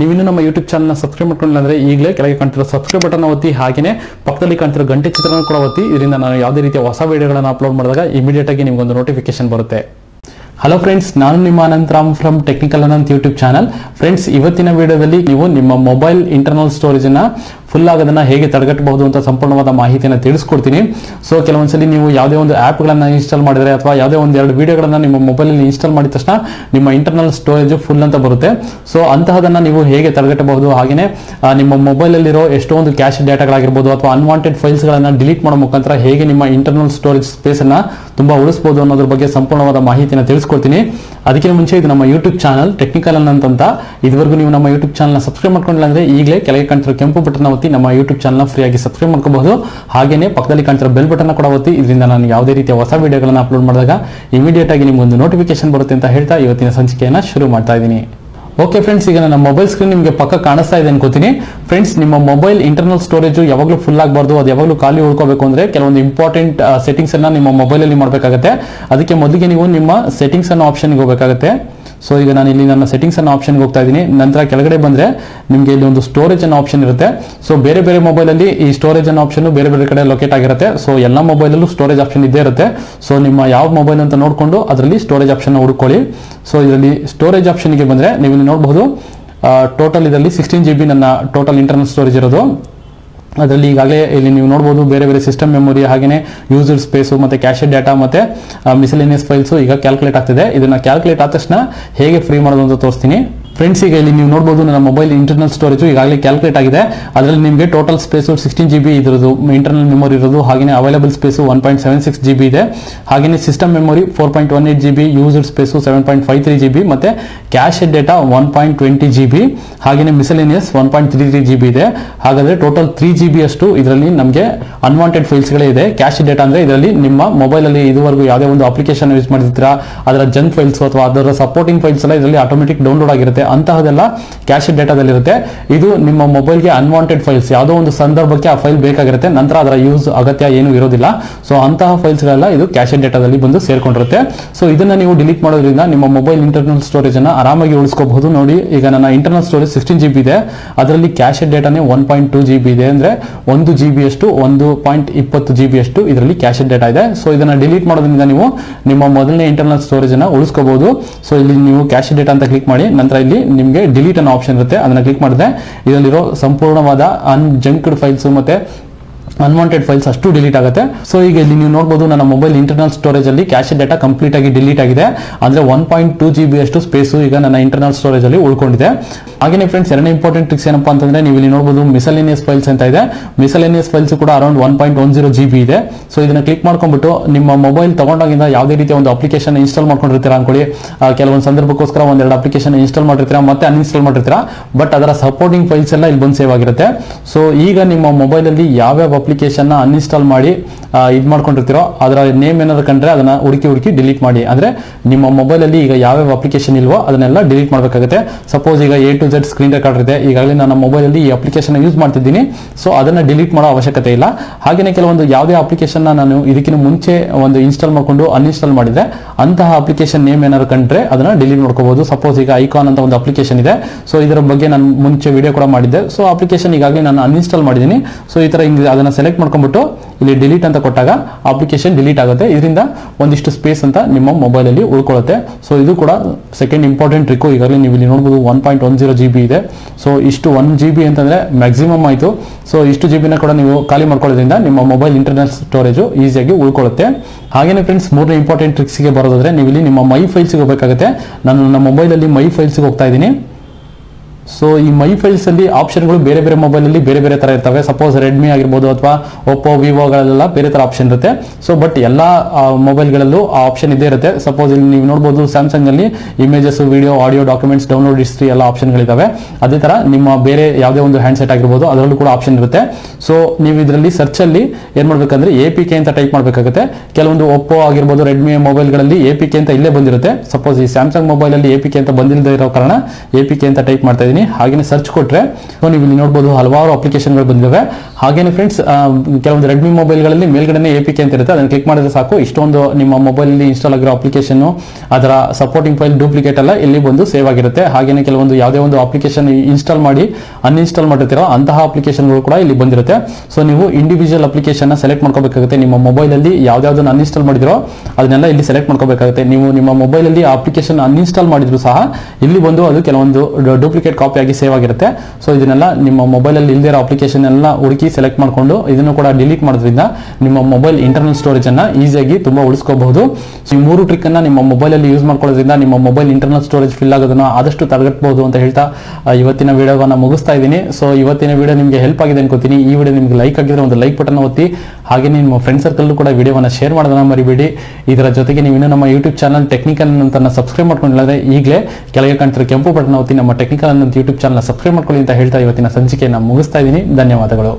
ನೀವಿನ್ನೂ ನಮ್ಮ ಯೂಟ್ಯೂಬ್ ಚಾನಲ್ನ ಸಬ್ಸ್ಕ್ರೈಬ್ ಮಾಡ್ಕೊಂಡಿಲ್ಲ ಅಂದರೆ ಈಗಲೇ ಕೆಳಗೆ ಕಾಣ್ತಿರೋ ಸಬ್ಸ್ಕ್ರೈಬ್ ಬಟನ್ ಒತ್ತಿ ಹಾಗೆಯೇ ಪಕ್ಕದಲ್ಲಿ ಕಾಣ್ತಿರೋ ಗಂಟೆ ಚಿತ್ರನ ಕೂಡ ಒತ್ತಿ, ಇದರಿಂದ ನಾನು ಯಾವುದೇ ರೀತಿಯ ಹೊಸ ವಿಡಿಯೋಗಳನ್ನು ಅಪ್ಲೋಡ್ ಮಾಡಿದಾಗ ಇಮಿಡಿಯೇಟ್ ಆಗಿ ನಿಮಗೊಂದು ನೋಟಿಫಿಕೇಶನ್ ಬರುತ್ತೆ. ಹಲೋ ಫ್ರೆಂಡ್ಸ್ ನಾನು ನಿಮ್ಮ Anantharam from technical Anant YouTube channel friends ಇವತ್ತಿನ ವಿಡಿಯೋದಲ್ಲಿ ನೀವು ನಿಮ್ಮ ಮೊಬೈಲ್ ಇಂಟರ್ನಲ್ ಸ್ಟೋರೇಜ್ ಅನ್ನ ಫುಲ್ ಆಗೋದನ್ನ ಹೇಗೆ ತಡೆಗಟ್ಟಬಹುದು ಅಂತ ಸಂಪೂರ್ಣವಾದ ಮಾಹಿತಿಯನ್ನು ತಿಳಿಸ್ಕೊಡ್ತೀನಿ. ಸೊ ಕೆಲವೊಂದ್ಸಲಿ ನೀವು ಯಾವುದೇ ಒಂದು ಆ್ಯಪ್ಗಳನ್ನು ಇನ್ಸ್ಟಾಲ್ ಮಾಡಿದರೆ ಅಥವಾ ಯಾವುದೇ ಒಂದು ಎರಡು ವೀಡಿಯೋಗಳನ್ನು ನಿಮ್ಮ ಮೊಬೈಲಲ್ಲಿ ಇನ್ಸ್ಟಾಲ್ ಮಾಡಿದ ತಕ್ಷಣ ನಿಮ್ಮ ಇಂಟರ್ನಲ್ ಸ್ಟೋರೇಜ್ ಫುಲ್ ಅಂತ ಬರುತ್ತೆ. ಸೊ ಅಂತಹದನ್ನು ನೀವು ಹೇಗೆ ತಡೆಗಟ್ಟಬಹುದು? ಹಾಗೆಯೇ ನಿಮ್ಮ ಮೊಬೈಲಲ್ಲಿರೋ ಎಷ್ಟೊಂದು ಕ್ಯಾಶ್ ಡೇಟಾಗಳಾಗಿರ್ಬೋದು ಅಥವಾ ಅನ್ವಾಂಟೆಡ್ ಫೈಲ್ಸ್ಗಳನ್ನು ಡಿಲೀಟ್ ಮಾಡೋ ಮುಖಾಂತರ ಹೇಗೆ ನಿಮ್ಮ ಇಂಟರ್ನಲ್ ಸ್ಟೋರೇಜ್ ಸ್ಪೇಸನ್ನು ತುಂಬಾ ಉಳಿಸಬಹುದು ಅನ್ನೋದ್ರ ಬಗ್ಗೆ ಸಂಪೂರ್ಣವಾದ ಮಾಹಿತಿನ ತಿಳಿಸ್ಕೊಳ್ತೀನಿ ಅದಕ್ಕಿಂತ ಮುಂಚೆ ಇದು ನಮ್ಮ ಯೂಟ್ಯೂಬ್ ಚಾನಲ್ ಟೆಕ್ನಿಕಲ್ ಅಂತ. ಇದುವರೆಗೂ ನೀವು ನಮ್ಮ ಯೂಟ್ಯೂಬ್ ಚಾನಲ್ನ ಸಬ್ಸ್ಕ್ರೈಬ್ ಮಾಡ್ಕೊಂಡಿಲ್ಲ ಅಂದ್ರೆ ಈಗಲೇ ಕೆಳಗೆ ಕಾಣ್ತಿರೋ ಕೆಂಪು ಬಟನ್ ಒತ್ತಿ ನಮ್ಮ ಯೂಟ್ಯೂಬ್ ಚಾನಲ್ನ ಫ್ರೀಯಾಗಿ ಸಬ್ಸ್ಕ್ರೈಬ್ ಮಾಡ್ಕೋಬಹುದು. ಹಾಗೇನೆ ಪಕ್ಕದಲ್ಲಿ ಕಾಣ್ತಿರೋ ಬೆಲ್ ಬಟನ್ ಕೂಡ ಒತ್ತಿ. ಇದರಿಂದ ನಾನು ಯಾವುದೇ ರೀತಿಯ ಹೊಸ ವಿಡಿಯೋಗಳನ್ನು ಅಪ್ಲೋಡ್ ಮಾಡಿದಾಗ ಇಮಿಡಿಯೇಟ್ ಆಗಿ ನಿಮ್ಗೊಂದು ನೋಟಿಫಿಕೇಶನ್ ಬರುತ್ತೆ ಅಂತ ಹೇಳ್ತಾ ಇವತ್ತಿನ ಸಂಚಿಕೆಯನ್ನ ಶುರು ಮಾಡ್ತಾ ಇದ್ದೀನಿ. ಓಕೆ ಫ್ರೆಂಡ್ಸ್ ಈಗ ನನ್ನ ಮೊಬೈಲ್ ಸ್ಕ್ರೀನ್ ನಿಮಗೆ ಪಕ್ಕ ಕಾಣಿಸ್ತಾ ಇದೆ ಅನ್ಕೋತೀನಿ. ಫ್ರೆಂಡ್ಸ್ ನಿಮ್ಮ ಮೊಬೈಲ್ ಇಂಟರ್ನಲ್ ಸ್ಟೋರೇಜ್ ಯಾವಾಗಲೂ ಫುಲ್ ಆಗಬಾರ್ದು, ಅದು ಯಾವಾಗಲೂ ಖಾಲಿ ಉಳ್ಕೋಬೇಕು ಅಂದರೆ ಕೆಲವೊಂದು ಇಂಪಾರ್ಟೆಂಟ್ ಸೆಟ್ಟಿಂಗ್ಸನ್ನು ನಿಮ್ಮ ಮೊಬೈಲಲ್ಲಿ ಮಾಡಬೇಕಾಗುತ್ತೆ. ಅದಕ್ಕೆ ಮೊದಲಿಗೆ ನೀವು ನಿಮ್ಮ ಸೆಟ್ಟಿಂಗ್ಸನ್ನು ಆಪ್ಷನ್ಗೆ ಹೋಗಬೇಕಾಗುತ್ತೆ. ಸೊ ಈಗ ನಾನು ಇಲ್ಲಿ ನನ್ನ ಸೆಟ್ಟಿಂಗ್ಸ್ ಅನ್ನೋ ಆಪ್ಷನ್ಗೆ ಹೋಗ್ತಾ ಇದ್ದೀನಿ. ನಂತರ ಕೆಳಗಡೆ ಬಂದ್ರೆ ನಿಮಗೆ ಇಲ್ಲಿ ಒಂದು ಸ್ಟೋರೇಜ್ ಅನ್ನೋ ಆಪ್ಷನ್ ಇರುತ್ತೆ. ಸೊ ಬೇರೆ ಬೇರೆ ಮೊಬೈಲ್ ಅಲ್ಲಿ ಈ ಸ್ಟೋರೇಜ್ ಅನ್ನೋ ಆಪ್ಷನ್ ಬೇರೆ ಬೇರೆ ಕಡೆ ಲೊಕೇಟ್ ಆಗಿರುತ್ತೆ. ಸೊ ಎಲ್ಲ ಮೊಬೈಲಲ್ಲೂ ಸ್ಟೋರೇಜ್ ಆಪ್ಷನ್ ಇದ್ದೇ ಇರುತ್ತೆ. ಸೊ ನಿಮ್ಮ ಯಾವ ಮೊಬೈಲ್ ಅಂತ ನೋಡಿಕೊಂಡು ಅದರಲ್ಲಿ ಸ್ಟೋರೇಜ್ ಆಪ್ಷನ್ ಹುಡ್ಕೊಳ್ಳಿ. ಸೊ ಇದರಲ್ಲಿ ಸ್ಟೋರೇಜ್ ಆಪ್ಷನ್ಗೆ ಬಂದ್ರೆ ನೀವು ನೋಡಬಹುದು ಟೋಟಲ್ ಇದರಲ್ಲಿ ಸಿಕ್ಸ್ಟೀನ್ ಜಿ ಬಿ ನನ್ನ ಟೋಟಲ್ ಇಂಟರ್ನಲ್ ಸ್ಟೋರೇಜ್ ಇರೋದು. ಅದರಲ್ಲಿ ಈಗಾಗಲೇ ಇಲ್ಲಿ ನೀವು ನೋಡ್ಬೋದು ಬೇರೆ ಬೇರೆ ಸಿಸ್ಟಮ್ ಮೆಮೊರಿ ಹಾಗೆಯೇ ಯೂಸರ್ ಸ್ಪೇಸು ಮತ್ತು ಕ್ಯಾಶೆಡ್ ಡಾಟಾ ಮತ್ತು ಮಿಸಲೇನಿಯಸ್ ಫೈಲ್ಸು ಈಗ ಕ್ಯಾಲ್ಕುಲೇಟ್ ಆಗ್ತಿದೆ. ಇದನ್ನು ಕ್ಯಾಲ್ಕುಲೇಟ್ ಆದ ತಕ್ಷಣ ಹೇಗೆ ಫ್ರೀ ಮಾಡೋದು ಅಂತ ತೋರಿಸ್ತೀನಿ. ಫ್ರೆಂಡ್ಸ್ ಈಗ ಇಲ್ಲಿ ನೀವು ನೋಡ್ಬೋದು ನನ್ನ ಮೊಬೈಲ್ ಇಂಟರ್ನಲ್ ಸ್ಟೋರೇಜ್ ಈಗಾಗಲೇ ಕ್ಯಾಲ್ಕುಲೇಟ್ ಆಗಿದೆ. ಅದರಲ್ಲಿ ನಿಮಗೆ total space sixteen G B ಇರೋದು ಇಂಟರ್ನಲ್ ಮೆಮೊರಿ ಇರೋದು ಹಾಗೆಯೇ available space one point seven six G B ಇದೆ. ಹಾಗೆಯೇ system memory four point one eight G B user space seven point five three G B ಮತ್ತೆ cache data one point twenty G B ಹಾಗೆಯೇ miscellaneous one point three three G B ಇದೆ. ಹಾಗಾದ್ರೆ total three G B ಅಷ್ಟು ಇದರಲ್ಲಿ ನಮಗೆ unwanted ಫೈಲ್ಸ್ಗಳೇ ಇದೆ. Cash data ಅಂದ್ರೆ ಇದರಲ್ಲಿ ನಿಮ್ಮ ಮೊಬೈಲ್ ಅಲ್ಲಿ ಇದುವರೆಗೂ ಯಾವುದೇ ಒಂದು ಅಪ್ಲಿಕೇಶನ್ ಯೂಸ್ ಮಾಡಿರ್ತೀರಾ, ಅದರ ಜಂಕ್ ಫೈಲ್ಸ್ ಅಥವಾ ಅದರ ಸಪೋರ್ಟಿಂಗ್ ಫೈಲ್ಸ್ ಎಲ್ಲ ಇದರಲ್ಲಿ ಆಟೋಮೆಟಿಕ್ ಡೌನ್ಲೋಡ್ ಆಗಿರುತ್ತೆ. ಅಂತಹದೆಲ್ಲ ಕ್ಯಾಶ್ ಡೇಟಾದಲ್ಲಿರುತ್ತೆ ಇದು ನಿಮ್ಮ ಮೊಬೈಲ್ಗೆ ಅನ್ವಾಂಟೆಡ್ ಫೈಲ್ಸ್ ಯಾವುದೋ ಒಂದು ಸಂದರ್ಭಕ್ಕೆ ಆ ಫೈಲ್ ಬೇಕಾಗಿರುತ್ತೆ. ನಂತರ ಅದರ ಯೂಸ್ ಅಗತ್ಯ ಏನು ಇರೋದಿಲ್ಲ. ಸೊ ಅಂತಹ ಫೈಲ್ಸ್ಗಳೆಲ್ಲ ಇದು ಕ್ಯಾಶ್ ಡೇಟಾದಲ್ಲಿ ಬಂದು ಸೇರ್ಕೊಂಡಿರುತ್ತೆ. ಸೊ ಇದನ್ನ ನೀವು ಡಿಲೀಟ್ ಮಾಡೋದ್ರಿಂದ ನಿಮ್ಮ ಮೊಬೈಲ್ ಇಂಟರ್ನಲ್ ಸ್ಟೋರೇಜ್ ಅನ್ನ ಆರಾಮಾಗಿ ಉಳಿಸ್ಕೋಬಹುದು. ನೋಡಿ, ಈಗ ನನ್ನ ಇಂಟರ್ನಲ್ ಸ್ಟೋರೇಜ್ ಸಿಕ್ಸ್ಟೀನ್ ಜಿ ಇದೆ. ಅದರಲ್ಲಿ cache ಡೇಟಾನೇ one point two G B ಇದೆ. ಅಂದ್ರೆ ಒಂದು ಜಿ ಬಿ ಅಷ್ಟು, ಒಂದು ಪಾಯಿಂಟ್ ಇಪ್ಪತ್ತು ಜಿ ಬಿ ಅಷ್ಟು ಇದರಲ್ಲಿ ಕ್ಯಾಶ್ ಡೇಟಾ ಇದೆ. ಸೊ ಇದನ್ನ ಡಿಲೀಟ್ ಮಾಡೋದ್ರಿಂದ ನೀವು ನಿಮ್ಮ ಮೊದಲನೇ ಇಂಟರ್ನಲ್ ಸ್ಟೋರೇಜ್ ಅನ್ನ ಉಳಿಸ್ಕೋಬಹುದು. ಸೊ ಇಲ್ಲಿ ನೀವು ಕ್ಯಾಶ್ ಡೇಟಾ ಅಂತ ಕ್ಲಿಕ್ ಮಾಡಿ, ನಂತರ ನಿಮಗೆ ಡಿಲೀಟ್ ಅನ್ನೋ ಆಪ್ಷನ್ ಇರುತ್ತೆ. ಅದನ್ನ ಕ್ಲಿಕ್ ಮಾಡಿದ್ರೆ ಇದರಲ್ಲಿರೋ ಸಂಪೂರ್ಣವಾದ ಅನ್ಜಂಕ್ಡ್ ಫೈಲ್ಸ್ ಮತ್ತೆ ಅನ್ವಾಂಟೆಡ್ ಫೈಲ್ಸ್ ಅಷ್ಟು ಡಿಲೀಟ್ ಆಗುತ್ತೆ. ಸೊ ಈಗ ಇಲ್ಲಿ ನೀವು ನೋಡಬಹುದು ನನ್ನ ಮೊಬೈಲ್ ಇಂಟರ್ನಲ್ ಸ್ಟೋರೇಜ್ ಅಲ್ಲಿ ಕ್ಯಾಶ್ ಡೇಟಾ ಕಂಪ್ಲೀಟ್ ಆಗಿ ಡಿಲೀಟ್ ಆಗಿದೆ. ಅಂದ್ರೆ one point two G B ಅಷ್ಟು ಸ್ಪೇಸು ಈಗ ನನ್ನ ಇಂಟರ್ನಲ್ ಸ್ಟೋರೇಜ್ ಅಲ್ಲಿ ಉಳ್ಕೊಂಡಿದೆ. ಹಾಗೆ ಫ್ರೆಂಡ್ಸ್ ಎರಡನೇ ಇಂಪಾರ್ಟೆಂಟ್ ಟ್ರಿಕ್ಸ್ ಏನಪ್ಪ ಅಂತಂದ್ರೆ ನೀವು ಇಲ್ಲಿ ನೋಡಬಹುದು ಮಿಸಲೇನಿಯಸ್ ಫೈಲ್ಸ್ ಅಂತ ಇದೆ. ಮಿಸಲೇನಿಯಸ್ ಫೈಲ್ಸ್ ಕೂಡ around one point one zero G B ಇದೆ. ಸೊ ಇದನ್ನ ಕ್ಲಿಕ್ ಮಾಡ್ಕೊಂಡ್ಬಿಟ್ಟು ನಿಮ್ಮ ಮೊಬೈಲ್ ತಗೊಂಡಾಗಿಂದ ಯಾವುದೇ ರೀತಿಯ ಒಂದು ಅಪ್ಲಿಕೇಶನ್ ಇನ್ಸ್ಟಾಲ್ ಮಾಡ್ಕೊಂಡಿರ್ತೀರಾ ಅನ್ಕೊಳ್ಳಿ. ಕೆಲವೊಂದು ಸಂದರ್ಭಕ್ಕೋಸ್ಕರ ಒಂದೆರಡು ಅಪ್ಲಿಕೇಶನ್ ಇನ್ಸ್ಟಾಲ್ ಮಾಡಿರ್ತೀರಾ ಮತ್ತೆ ಅನ್ಇನ್ಸ್ಟಾಲ್ ಮಾಡಿರ್ತೀರಾ ಬಟ್ ಅದರ ಸಪೋರ್ಟಿಂಗ್ ಫೈಲ್ಸ್ ಎಲ್ಲ ಇಲ್ಲಿ ಬಂದು ಸೇವ್ ಆಗಿರುತ್ತೆ. ಸೊ ಈಗ ನಿಮ್ಮ ಮೊಬೈಲಲ್ಲಿ ಯಾವ್ಯಾವ ನ ಅನ್ಇನ್ಸ್ಟಾಲ್ ಮಾಡಿ ಇದು ಮಾಡ್ಕೊಂಡಿರ್ತೀರೋ, ಅದರ ನೇಮ್ ಏನಾದ್ರು ಕಂಡ್ರೆ ಅದನ್ನ ಹುಡುಕಿ ಹುಡುಕಿ ಡಿಲೀಟ್ ಮಾಡಿ. ಅಂದ್ರೆ ನಿಮ್ಮ ಮೊಬೈಲ್ ಅಲ್ಲಿ ಈಗ ಯಾವ್ಯಾವ ಅಪ್ಲಿಕೇಶನ್ ಇಲ್ವೋ ಅದನ್ನೆಲ್ಲ ಡಿಲೀಟ್ ಮಾಡಬೇಕಾಗುತ್ತೆ. ಸಪೋಸ್ ಈಗ A to Z screen record ಇದೆ. ಈಗಾಗಲೇ ನನ್ನ ಮೊಬೈಲ್ ಅಲ್ಲಿ ಈ ಅಪ್ಲಿಕೇಶನ್ ಯೂಸ್ ಮಾಡ್ತಿದ್ದೀನಿ. ಸೊ ಅದನ್ನ ಡಿಲೀಟ್ ಮಾಡೋ ಅವಶ್ಯಕತೆ ಇಲ್ಲ. ಹಾಗೆಯೇ ಕೆಲವೊಂದು ಯಾವುದೇ ಅಪ್ಲಿಕೇಶನ್ ನಾನು ಇದಕ್ಕಿಂತ ಮುಂಚೆ ಒಂದು ಇನ್ಸ್ಟಾಲ್ ಮಾಡ್ಕೊಂಡು ಅನ್ಇನ್ಸ್ಟಾಲ್ ಮಾಡಿದ್ರೆ, ಅಂತಹ ಅಪ್ಲಿಕೇಶನ್ ನೇಮ್ ಏನಾದ್ರು ಕಂಡ್ರೆ ಅದನ್ನ ಡಿಲೀಟ್ ಮಾಡ್ಕೋಬಹುದು ಸಪೋಸ್ ಈಗ ಐಕಾನ್ ಅಂತ ಒಂದು ಅಪ್ಲಿಕೇಶನ್ ಇದೆ. ಸೊ ಇದರ ಬಗ್ಗೆ ನಾನು ಮುಂಚೆ ವಿಡಿಯೋ ಕೂಡ ಮಾಡಿದ್ದೆ. ಸೊ ಅಪ್ಲಿಕೇಶನ್ ಈಗಾಗಲೇ ನಾನು ಅನ್ಇನ್ಸ್ಟಾಲ್ ಮಾಡಿದ್ದೀನಿ. ಸೊ ಈ ತರ ಹಿಂಗೆ ಅದನ್ನ ಸೆಲೆಕ್ಟ್ ಮಾಡ್ಕೊಂಡ್ಬಿಟ್ಟು ಇಲ್ಲಿ ಡಿಲೀಟ್ ಅಂತ ಕೊಟ್ಟಾಗ ಅಪ್ಲಿಕೇಶನ್ ಡಿಲೀಟ್ ಆಗುತ್ತೆ. ಇದರಿಂದ ಒಂದಿಷ್ಟು ಸ್ಪೇಸ್ ಅಂತ ನಿಮ್ಮ ಮೊಬೈಲಲ್ಲಿ ಉಳ್ಕೊಳ್ಳುತ್ತೆ. ಸೊ ಇದು ಕೂಡ ಸೆಕೆಂಡ್ ಇಂಪಾರ್ಟೆಂಟ್ ಟ್ರಿಕ್ ಈಗಾಗಲೇ ನೀವು ಇಲ್ಲಿ ನೋಡ್ಬೋದು one point one zero G B ಇದೆ. ಸೊ ಇಷ್ಟು ಒನ್ ಜಿ ಬಿ ಅಂತಂದರೆ ಮ್ಯಾಕ್ಸಿಮಮ್ ಆಯಿತು. ಸೊ ಇಷ್ಟು ಜಿ ಬಿನ ಕೂಡ ನೀವು ಖಾಲಿ ಮಾಡ್ಕೊಳ್ಳೋದ್ರಿಂದ ನಿಮ್ಮ ಮೊಬೈಲ್ ಇಂಟರ್ನಲ್ ಸ್ಟೋರೇಜು ಈಸಿಯಾಗಿ ಉಳ್ಕೊಳ್ಳುತ್ತೆ. ಹಾಗೇನೆ ಫ್ರೆಂಡ್ಸ್ ಮೂರನೇ ಇಂಪಾರ್ಟೆಂಟ್ ಟ್ರಿಕ್ಸ್ಗೆ ಬರೋದಾದ್ರೆ ನೀವು ಇಲ್ಲಿ ನಿಮ್ಮ ಮೈ ಫೈಲ್ಸ್ಗೆ ಹೋಗಬೇಕಾಗುತ್ತೆ. ನಾನು ನನ್ನ ಮೊಬೈಲಲ್ಲಿ ಮೈ ಫೈಲ್ಸ್ಗೆ ಹೋಗ್ತಾ ಇದ್ದೀನಿ. ಸೊ ಈ ಮೈ ಫೈಲ್ಸ್ ಅಲ್ಲಿ ಆಪ್ಷನ್ಗಳು ಬೇರೆ ಬೇರೆ ಮೊಬೈಲ್ ಅಲ್ಲಿ ಬೇರೆ ಬೇರೆ ತರ ಇರ್ತವೆ. ಸಪೋಸ್ ರೆಡ್ಮಿ ಆಗಿರ್ಬೋದು ಅಥವಾ ಒಪ್ಪೋ ವಿವೋಗಳಲ್ಲೆಲ್ಲ ಬೇರೆ ತರ ಆಪ್ಷನ್ ಇರುತ್ತೆ. ಸೊ ಬಟ್ ಎಲ್ಲಾ ಮೊಬೈಲ್ಗಳಲ್ಲೂ ಆ ಆಪ್ಷನ್ ಇದೇ ಇರುತ್ತೆ. ಸಪೋಸ್ ಇಲ್ಲಿ ನೀವು ನೋಡಬಹುದು ಸ್ಯಾಮ್ಸಂಗ್ ಅಲ್ಲಿ images video audio documents download history ಎಲ್ಲ ಆಪ್ಷನ್ಗಳಿದಾವೆ ಅದೇ ತರ ನಿಮ್ಮ ಬೇರೆ ಯಾವುದೇ ಒಂದು ಹ್ಯಾಂಡ್ ಸೆಟ್ ಆಗಿರ್ಬೋದು, ಅದರಲ್ಲೂ ಕೂಡ ಆಪ್ಷನ್ ಇರುತ್ತೆ. ಸೊ ನೀವು ಇದರಲ್ಲಿ ಸರ್ಚ್ ಅಲ್ಲಿ ಏನ್ ಮಾಡ್ಬೇಕಂದ್ರೆ ಎ ಪಿ ಕೆ ಅಂತ ಟೈಪ್ ಮಾಡಬೇಕಾಗುತ್ತೆ. ಕೆಲವೊಂದು ಒಪ್ಪೋ ಆಗಿರ್ಬೋದು ರೆಡ್ಮಿ ಮೊಬೈಲ್ಗಳಲ್ಲಿ ಎ ಪಿ ಕೆ ಅಂತ ಇಲ್ಲೇ ಬಂದಿರುತ್ತೆ. ಸಪೋಸ್ ಈ ಸ್ಯಾಮ್ಸಂಗ್ ಮೊಬೈಲ್ ಅಲ್ಲಿ ಎ ಪಿ ಕೆ ಅಂತ ಬಂದಿಲ್ಲದೆ ಇರೋ ಕಾರಣ ಎ ಪಿ ಕೆ ಅಂತ ಟೈಪ್ ಮಾಡ್ತಾ ಇದೀನಿ ಹಾಗೇನೆ ಸರ್ಚ್ ಕೊಟ್ಟರೆ ಸೊ ನೀವು ಇಲ್ಲಿ ನೋಡ್ಬೋದು ಹಲವಾರು ಅಪ್ಲಿಕೇಶನ್ಗಳು ಬಂದಿವೆ ಹಾಗೇನೆ ಫ್ರೆಂಡ್ಸ್ ಕೆಲವೊಂದು ರೆಡ್ಮಿ ಮೊಬೈಲ್ಗಳಲ್ಲಿ ಮೇಲ್ಗಡೆ ಎ ಪಿ ಕೆ ಅಂತ ಇರುತ್ತೆ. ಅದನ್ನು ಕ್ಲಿಕ್ ಮಾಡಿದ್ರೆ ಸಾಕು. ಇಷ್ಟೊಂದು ನಿಮ್ಮ ಮೊಬೈಲಲ್ಲಿ ಇನ್ಸ್ಟಾಲ್ ಆಗಿರೋ ಅಪ್ಲಿಕೇಶನ್ ಅದರ ಸಪೋರ್ಟಿಂಗ್ ಫೈಲ್ ಡೂಪ್ಲಿಕೇಟ್ ಎಲ್ಲ ಇಲ್ಲಿ ಬಂದು ಸೇವ್ ಆಗಿರುತ್ತೆ. ಹಾಗೇನೆ ಕೆಲವೊಂದು ಯಾವುದೇ ಒಂದು ಅಪ್ಲಿಕೇಶನ್ ಇನ್ಸ್ಟಾಲ್ ಮಾಡಿ ಅನ್ಇನ್ಸ್ಟಾಲ್ ಮಾಡಿರ್ತೀರೋ, ಅಂತಹ ಅಪ್ಲಿಕೇಶನ್ಗಳು ಕೂಡ ಇಲ್ಲಿ ಬಂದಿರುತ್ತೆ. ಸೊ ನೀವು ಇಂಡಿವಿಜುವಲ್ ಅಪ್ಲಿಕೇಶನ್ ಸೆಲೆಕ್ಟ್ ಮಾಡ್ಕೋಬೇಕಾಗುತ್ತೆ. ನಿಮ್ಮ ಮೊಬೈಲಲ್ಲಿ ಯಾವ್ದಾವ್ದನ್ನ ಅನ್ಇನ್ಸ್ಟಾಲ್ ಮಾಡಿದಿರೋ, ಅದನ್ನೆಲ್ಲ ಇಲ್ಲಿ ಸೆಲೆಕ್ಟ್ ಮಾಡ್ಕೋಬೇಕಾಗುತ್ತೆ. ನೀವು ನಿಮ್ಮ ಮೊಬೈಲಲ್ಲಿ ಅಪ್ಲಿಕೇಶನ್ ಅನ್ಇನ್ಸ್ಟಾಲ್ ಮಾಡಿದ್ರು ಸಹ, ಇಲ್ಲಿ ಬಂದು ಅದು ಕೆಲವೊಂದು ಡೂಪ್ಲಿಕೇಟ್ ಕಾಪಿ ಆಗಿ ಸೇವ್ ಆಗಿರುತ್ತೆ. ಸೊ ಇದನ್ನೆಲ್ಲ ನಿಮ್ಮ ಮೊಬೈಲಲ್ಲಿ ಇಲ್ಲದೇ ಇರೋ ಅಪ್ಲಿಕೇಶನ್ ಎಲ್ಲ ಹುಡುಕಿ ಸೆಲೆಕ್ಟ್ ಮಾಡ್ಕೊಂಡು ಇದನ್ನು ಕೂಡ ಡಿಲೀಟ್ ಮಾಡೋದ್ರಿಂದ ನಿಮ್ಮ ಮೊಬೈಲ್ ಇಂಟರ್ನಲ್ ಸ್ಟೋರೇಜ್ ಅನ್ನ ಈಸಿಯಾಗಿ ತುಂಬಾ ಉಳಿಸ್ಕೋಬಹುದು. ಸೊ ಈ ಮೂರು ಟ್ರಿಕ್ ಅನ್ನ ನಿಮ್ಮ ಮೊಬೈಲಲ್ಲಿ ಯೂಸ್ ಮಾಡ್ಕೊಳ್ಳೋದ್ರಿಂದ ನಿಮ್ಮ ಮೊಬೈಲ್ ಇಂಟರ್ನಲ್ ಸ್ಟೋರೇಜ್ ಫಿಲ್ ಆಗೋದನ್ನ ಆದಷ್ಟು ತಡೆಗಟ್ಟಬಹುದು ಅಂತ ಹೇಳ್ತಾ ಇವತ್ತಿನ ವಿಡಿಯೋವನ್ನ ಮುಗಿಸ್ತಾ ಇದ್ದೀನಿ. ಸೊ ಇವತ್ತಿನ ವಿಡಿಯೋ ನಿಮಗೆ ಹೆಲ್ಪ್ ಆಗಿದೆ ಅನ್ಕೋತೀನಿ. ಈ ವಿಡಿಯೋ ನಿಮಗೆ ಲೈಕ್ ಆಗಿದ್ರೆ ಒಂದು ಲೈಕ್ ಬಟನ್ ಒತ್ತಿ, ಹಾಗೆ ನಿಮ್ಮ ಫ್ರೆಂಡ್ ಸರ್ಕಲ್ ಕೂಡ ವಿಡಿಯೋವನ್ನ ಶೇರ್ ಮಾಡೋದನ್ನ ಮರಿಬೇಡಿ. ಇದರ ಜೊತೆಗೆ ನೀವು ಇನ್ನೂ ನಮ್ಮ ಯೂಟ್ಯೂಬ್ ಚಾನಲ್ ಟೆಕ್ನಿಕಲ್ ಅಂತ ಸಬ್ಸ್ಕ್ರೈಬ್ ಮಾಡ್ಕೊಂಡಿಲ್ಲ ಈಗಲೇ ಕೆಳಗೆ ಕಾಣ್ತಿರೋ ಕೆಂಪು ಬಟನ್ ಒತ್ತಿ, ನಮ್ಮ ಟೆಕ್ನಿಕಲ್ ಯೂಟ್ಯೂಬ್ ಚಾನಲ್ ಸಬ್ಸ್ಕ್ರೈಬ್ ಮಾಡ್ಕೊಳ್ಳಿ ಅಂತ ಹೇಳ್ತಾ ಇವತ್ತಿನ ಸಂಚಿಕೆಯನ್ನು ಮುಗಿಸ್ತಾ ಇದ್ದೀನಿ. ಧನ್ಯವಾದಗಳು.